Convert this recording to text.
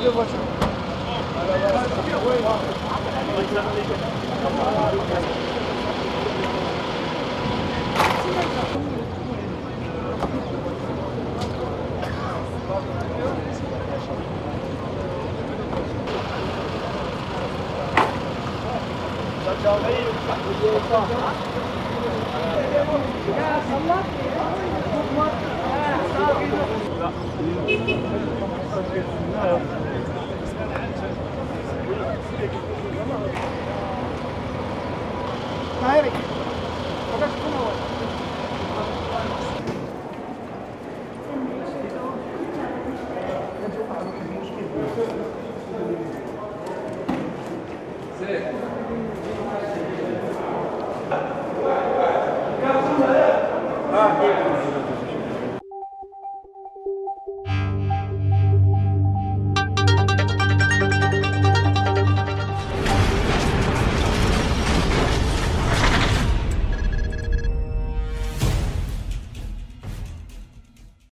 deux voitures. Hayır. Fakat bunu